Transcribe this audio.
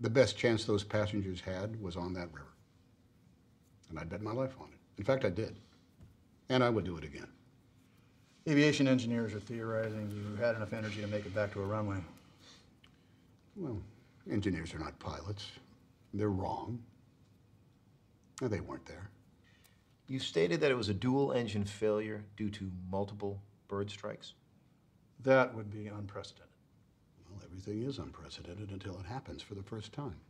the best chance those passengers had was on that river. And I'd bet my life on it. In fact, I did. And I would do it again. Aviation engineers are theorizing you had enough energy to make it back to a runway. Well, engineers are not pilots. They're wrong. No, they weren't there. You stated that it was a dual engine failure due to multiple bird strikes. That would be unprecedented. Everything is unprecedented until it happens for the first time.